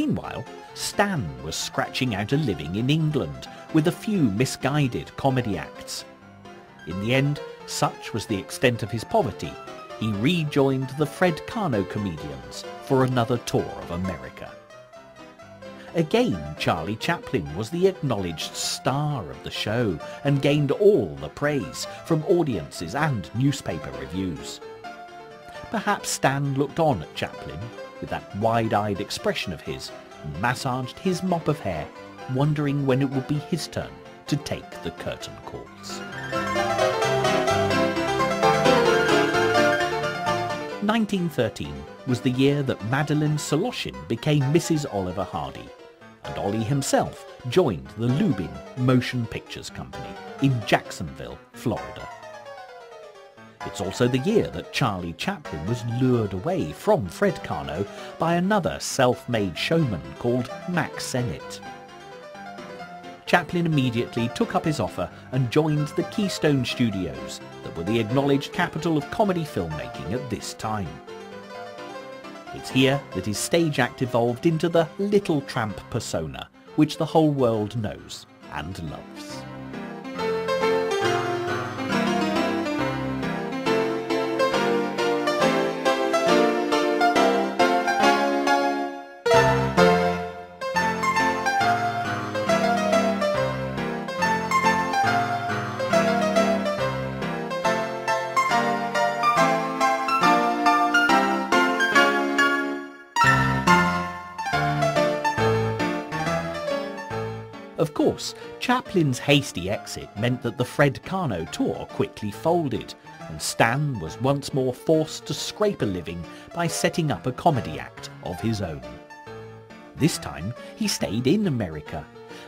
Meanwhile, Stan was scratching out a living in England with a few misguided comedy acts. In the end, such was the extent of his poverty, he rejoined the Fred Karno comedians for another tour of America. Again, Charlie Chaplin was the acknowledged star of the show and gained all the praise from audiences and newspaper reviews. Perhaps Stan looked on at Chaplin with that wide-eyed expression of his massaged his mop of hair, wondering when it would be his turn to take the curtain calls. 1913 was the year that Madelyn Saloshin became Mrs. Oliver Hardy and Ollie himself joined the Lubin Motion Pictures Company in Jacksonville, Florida. It's also the year that Charlie Chaplin was lured away from Fred Karno by another self-made showman called Mack Sennett. Chaplin immediately took up his offer and joined the Keystone Studios that were the acknowledged capital of comedy filmmaking at this time. It's here that his stage act evolved into the Little Tramp persona, which the whole world knows and loves. Of course, Chaplin's hasty exit meant that the Fred Karno tour quickly folded, and Stan was once more forced to scrape a living by setting up a comedy act of his own. This time, he stayed in America,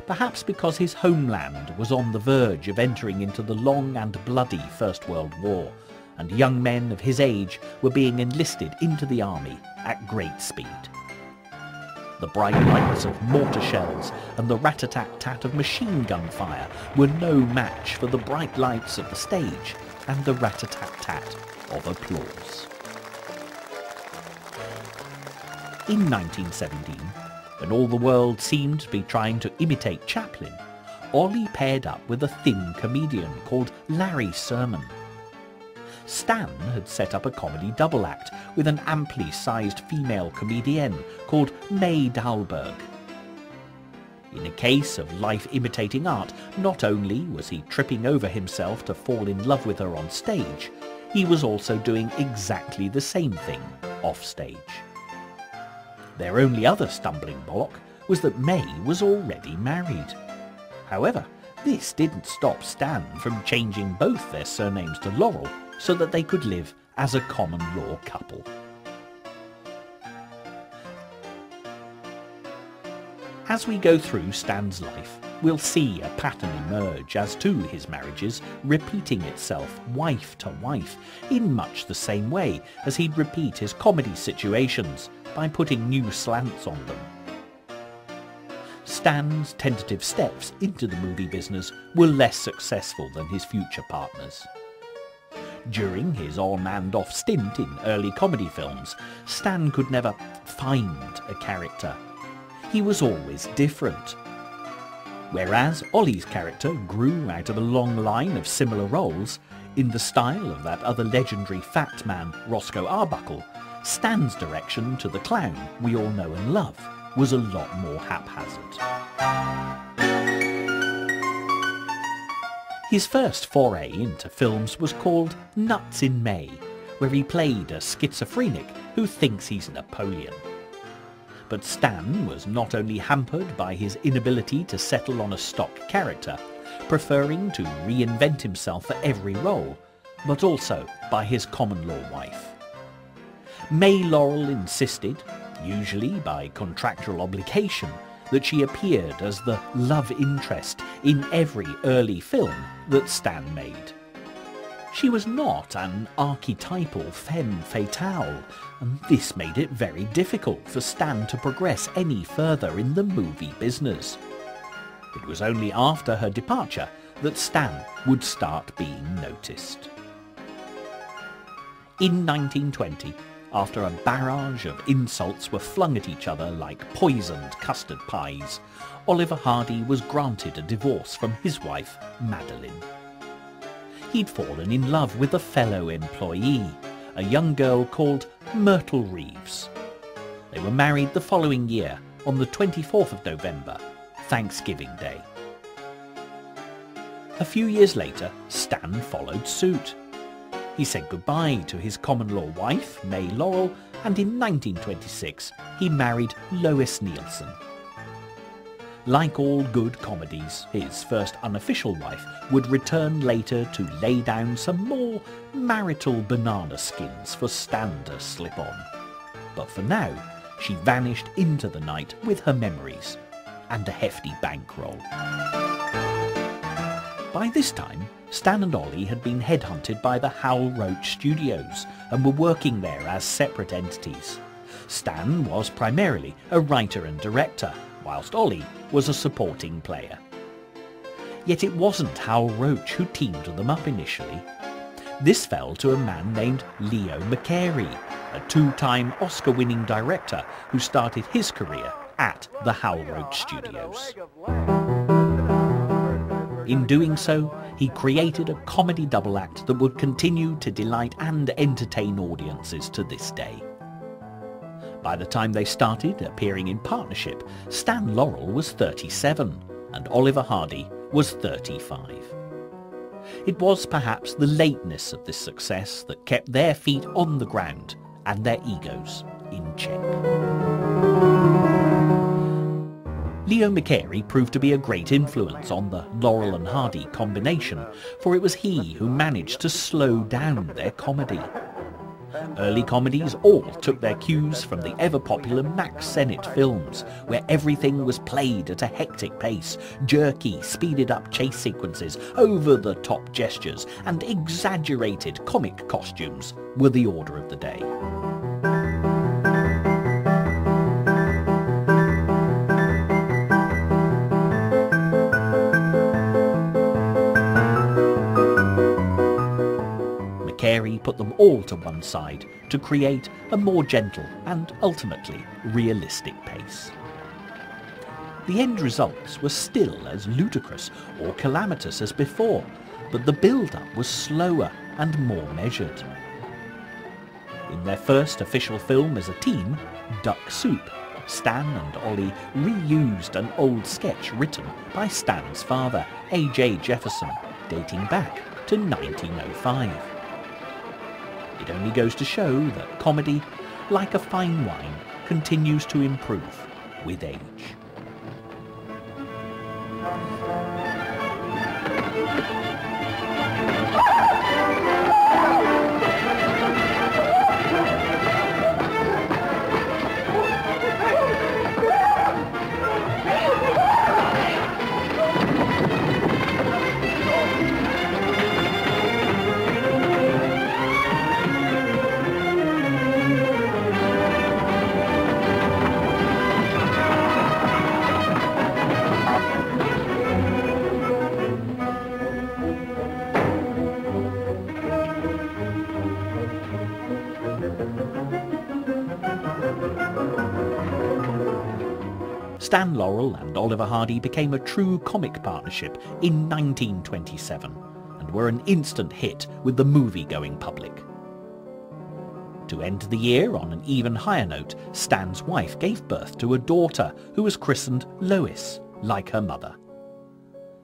perhaps because his homeland was on the verge of entering into the long and bloody First World War, and young men of his age were being enlisted into the army at great speed. The bright lights of mortar shells and the rat-a-tat-tat of machine gun fire were no match for the bright lights of the stage and the rat-a-tat-tat of applause. In 1917, when all the world seemed to be trying to imitate Chaplin, Ollie paired up with a thin comedian called Larry Semon. Stan had set up a comedy double act with an amply sized female comedienne called Mae Dahlberg. In a case of life imitating art, not only was he tripping over himself to fall in love with her on stage, he was also doing exactly the same thing off stage. Their only other stumbling block was that Mae was already married. However, this didn't stop Stan from changing both their surnames to Laurel so that they could live as a common law couple. As we go through Stan's life, we'll see a pattern emerge as to his marriages repeating itself wife to wife in much the same way as he'd repeat his comedy situations by putting new slants on them. Stan's tentative steps into the movie business were less successful than his future partners. During his on and off stint in early comedy films, Stan could never find a character. He was always different. Whereas Ollie's character grew out of a long line of similar roles, in the style of that other legendary fat man, Roscoe Arbuckle, Stan's direction to the clown we all know and love was a lot more haphazard. His first foray into films was called Nuts in May, where he played a schizophrenic who thinks he's Napoleon. But Stan was not only hampered by his inability to settle on a stock character, preferring to reinvent himself for every role, but also by his common law wife. Mae Laurel insisted, usually by contractual obligation, that she appeared as the love interest in every early film that Stan made. She was not an archetypal femme fatale, and this made it very difficult for Stan to progress any further in the movie business. It was only after her departure that Stan would start being noticed. In 1920, after a barrage of insults were flung at each other like poisoned custard pies, Oliver Hardy was granted a divorce from his wife, Madeline. He'd fallen in love with a fellow employee, a young girl called Myrtle Reeves. They were married the following year, on the 24th of November, Thanksgiving Day. A few years later, Stan followed suit. He said goodbye to his common-law wife, Mae Laurel, and in 1926 he married Lois Neilson. Like all good comedies, his first unofficial wife would return later to lay down some more marital banana skins for Stan to slip on. But for now, she vanished into the night with her memories and a hefty bankroll. By this time, Stan and Ollie had been headhunted by the Hal Roach Studios and were working there as separate entities. Stan was primarily a writer and director, whilst Ollie was a supporting player. Yet it wasn't Hal Roach who teamed them up initially. This fell to a man named Leo McCarey, a two-time Oscar-winning director who started his career at the Hal Roach Studios. In doing so, he created a comedy double act that would continue to delight and entertain audiences to this day. By the time they started appearing in partnership, Stan Laurel was 37 and Oliver Hardy was 35. It was perhaps the lateness of this success that kept their feet on the ground and their egos in check. Leo McCarey proved to be a great influence on the Laurel and Hardy combination, for it was he who managed to slow down their comedy. Early comedies all took their cues from the ever-popular Mack Sennett films, where everything was played at a hectic pace, jerky, speeded-up chase sequences, over-the-top gestures, and exaggerated comic costumes were the order of the day. McCarey put them all to one side to create a more gentle and ultimately realistic pace. The end results were still as ludicrous or calamitous as before, but the build-up was slower and more measured. In their first official film as a team, Duck Soup, Stan and Ollie reused an old sketch written by Stan's father, A.J. Jefferson, dating back to 1905. It only goes to show that comedy, like a fine wine, continues to improve with age. Stan Laurel and Oliver Hardy became a true comic partnership in 1927 and were an instant hit with the movie-going public. To end the year on an even higher note, Stan's wife gave birth to a daughter who was christened Lois, like her mother.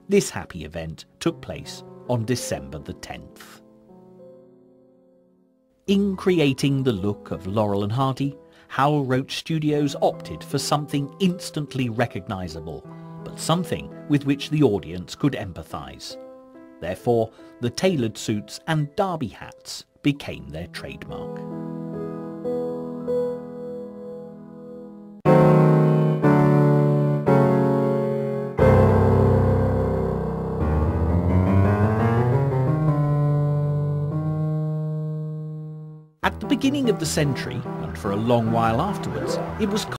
This happy event took place on December the 10th. In creating the look of Laurel and Hardy, Hal Roach Studios opted for something instantly recognisable, but something with which the audience could empathise. Therefore, the tailored suits and derby hats became their trademark. At the beginning of the century, for a long while afterwards, it was